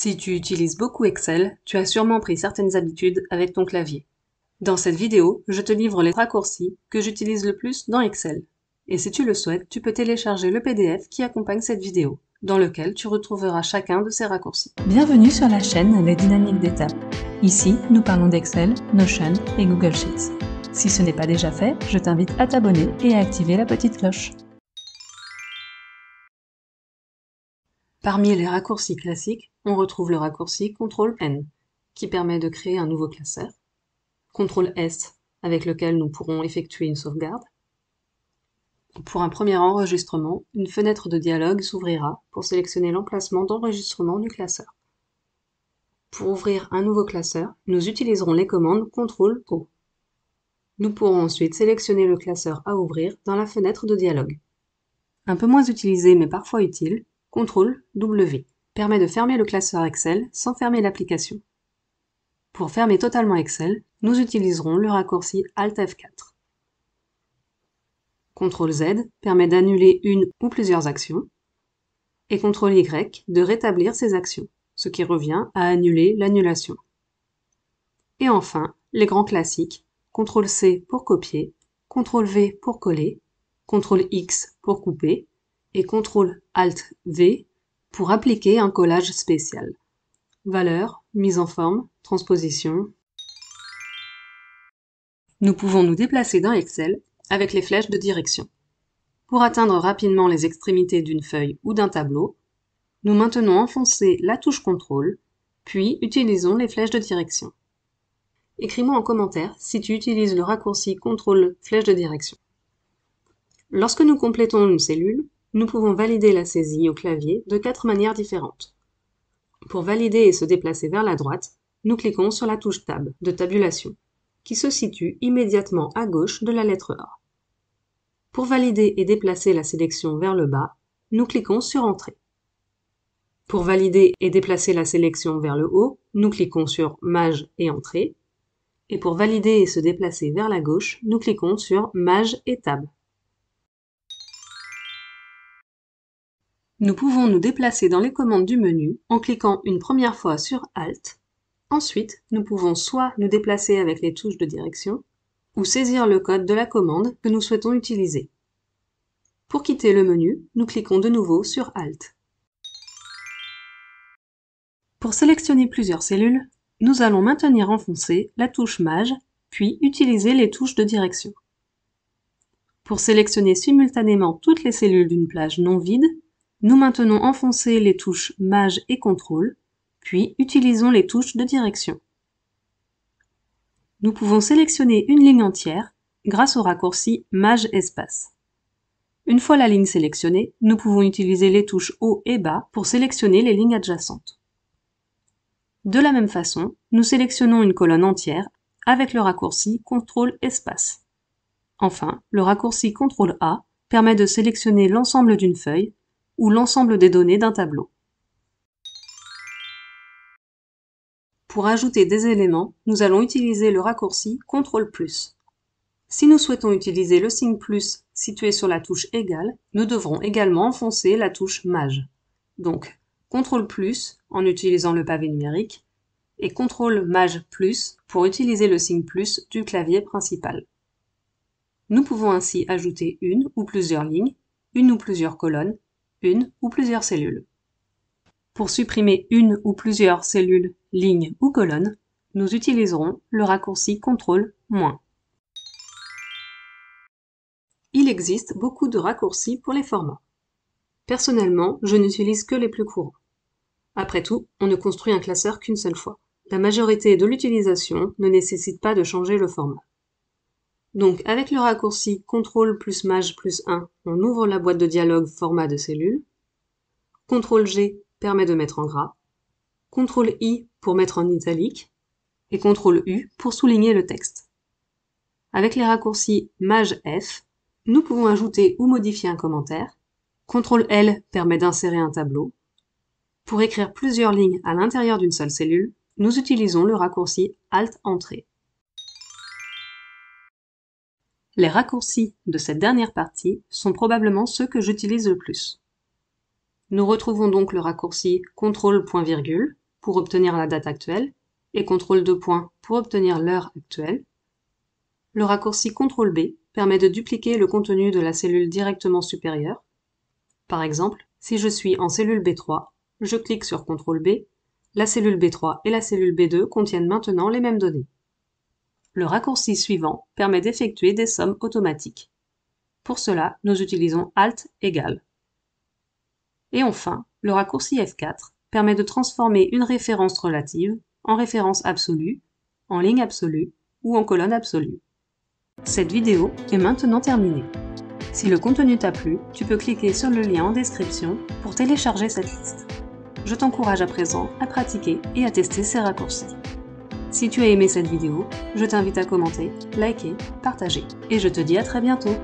Si tu utilises beaucoup Excel, tu as sûrement pris certaines habitudes avec ton clavier. Dans cette vidéo, je te livre les raccourcis que j'utilise le plus dans Excel. Et si tu le souhaites, tu peux télécharger le PDF qui accompagne cette vidéo, dans lequel tu retrouveras chacun de ces raccourcis. Bienvenue sur la chaîne Les Dynamiques d'étapes. Ici, nous parlons d'Excel, Notion et Google Sheets. Si ce n'est pas déjà fait, je t'invite à t'abonner et à activer la petite cloche. Parmi les raccourcis classiques, on retrouve le raccourci CTRL-N, qui permet de créer un nouveau classeur, CTRL-S, avec lequel nous pourrons effectuer une sauvegarde. Pour un premier enregistrement, une fenêtre de dialogue s'ouvrira pour sélectionner l'emplacement d'enregistrement du classeur. Pour ouvrir un nouveau classeur, nous utiliserons les commandes CTRL-O. Nous pourrons ensuite sélectionner le classeur à ouvrir dans la fenêtre de dialogue. Un peu moins utilisé mais parfois utile, CTRL W permet de fermer le classeur Excel sans fermer l'application. Pour fermer totalement Excel, nous utiliserons le raccourci Alt F4. CTRL Z permet d'annuler une ou plusieurs actions, et CTRL Y de rétablir ces actions, ce qui revient à annuler l'annulation. Et enfin, les grands classiques, CTRL C pour copier, CTRL V pour coller, CTRL X pour couper, et CTRL ALT V pour appliquer un collage spécial. Valeur, mise en forme, transposition. Nous pouvons nous déplacer dans Excel avec les flèches de direction. Pour atteindre rapidement les extrémités d'une feuille ou d'un tableau, nous maintenons enfoncé la touche CTRL, puis utilisons les flèches de direction. Écris-moi en commentaire si tu utilises le raccourci CTRL flèche de direction. Lorsque nous complétons une cellule, nous pouvons valider la saisie au clavier de quatre manières différentes. Pour valider et se déplacer vers la droite, nous cliquons sur la touche Tab de tabulation, qui se situe immédiatement à gauche de la lettre A. Pour valider et déplacer la sélection vers le bas, nous cliquons sur Entrée. Pour valider et déplacer la sélection vers le haut, nous cliquons sur Mage et Entrée. Et pour valider et se déplacer vers la gauche, nous cliquons sur Mage et Tab. Nous pouvons nous déplacer dans les commandes du menu en cliquant une première fois sur Alt. Ensuite, nous pouvons soit nous déplacer avec les touches de direction, ou saisir le code de la commande que nous souhaitons utiliser. Pour quitter le menu, nous cliquons de nouveau sur Alt. Pour sélectionner plusieurs cellules, nous allons maintenir enfoncée la touche Mage, puis utiliser les touches de direction. Pour sélectionner simultanément toutes les cellules d'une plage non vide, nous maintenons enfoncées les touches Maj et CTRL, puis utilisons les touches de direction. Nous pouvons sélectionner une ligne entière grâce au raccourci Maj espace. Une fois la ligne sélectionnée, nous pouvons utiliser les touches haut et bas pour sélectionner les lignes adjacentes. De la même façon, nous sélectionnons une colonne entière avec le raccourci CTRL espace. Enfin, le raccourci CTRL A permet de sélectionner l'ensemble d'une feuille ou l'ensemble des données d'un tableau. Pour ajouter des éléments, nous allons utiliser le raccourci CTRL+. Si nous souhaitons utiliser le signe plus situé sur la touche égale, nous devrons également enfoncer la touche Maj. Donc, CTRL plus en utilisant le pavé numérique et CTRL Maj plus pour utiliser le signe plus du clavier principal. Nous pouvons ainsi ajouter une ou plusieurs lignes, une ou plusieurs colonnes une ou plusieurs cellules. Pour supprimer une ou plusieurs cellules, lignes ou colonnes, nous utiliserons le raccourci CTRL-. Il existe beaucoup de raccourcis pour les formats. Personnellement, je n'utilise que les plus courants. Après tout, on ne construit un classeur qu'une seule fois. La majorité de l'utilisation ne nécessite pas de changer le format. Donc avec le raccourci CTRL plus MAJ plus 1, on ouvre la boîte de dialogue format de cellule. CTRL G permet de mettre en gras. CTRL I pour mettre en italique. Et CTRL U pour souligner le texte. Avec les raccourcis MAJ F, nous pouvons ajouter ou modifier un commentaire. CTRL L permet d'insérer un tableau. Pour écrire plusieurs lignes à l'intérieur d'une seule cellule, nous utilisons le raccourci Alt Les raccourcis de cette dernière partie sont probablement ceux que j'utilise le plus. Nous retrouvons donc le raccourci CTRL pour obtenir la date actuelle et CTRL 2 points pour obtenir l'heure actuelle. Le raccourci CTRL B permet de dupliquer le contenu de la cellule directement supérieure. Par exemple, si je suis en cellule B3, je clique sur CTRL B, la cellule B3 et la cellule B2 contiennent maintenant les mêmes données. Le raccourci suivant permet d'effectuer des sommes automatiques. Pour cela, nous utilisons Alt égal. Et enfin, le raccourci F4 permet de transformer une référence relative en référence absolue, en ligne absolue ou en colonne absolue. Cette vidéo est maintenant terminée. Si le contenu t'a plu, tu peux cliquer sur le lien en description pour télécharger cette liste. Je t'encourage à présent à pratiquer et à tester ces raccourcis. Si tu as aimé cette vidéo, je t'invite à commenter, liker, partager. Et je te dis à très bientôt